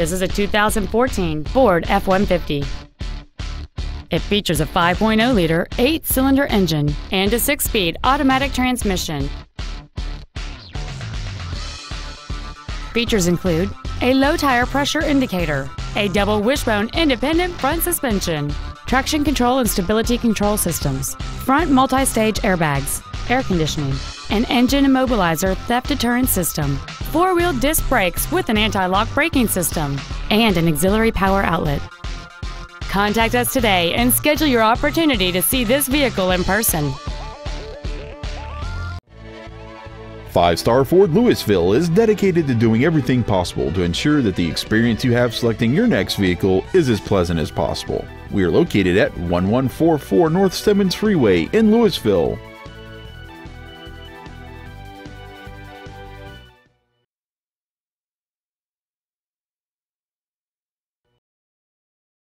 This is a 2014 Ford F-150. It features a 5.0-liter eight-cylinder engine and a six-speed automatic transmission. Features include a low tire pressure indicator, a double wishbone independent front suspension, traction control and stability control systems, front multi-stage airbags, air conditioning, an engine immobilizer theft deterrent system, four-wheel disc brakes with an anti-lock braking system, and an auxiliary power outlet. Contact us today and schedule your opportunity to see this vehicle in person. Five Star Ford Lewisville is dedicated to doing everything possible to ensure that the experience you have selecting your next vehicle is as pleasant as possible. We are located at 1144 North Stemmons Freeway in Lewisville.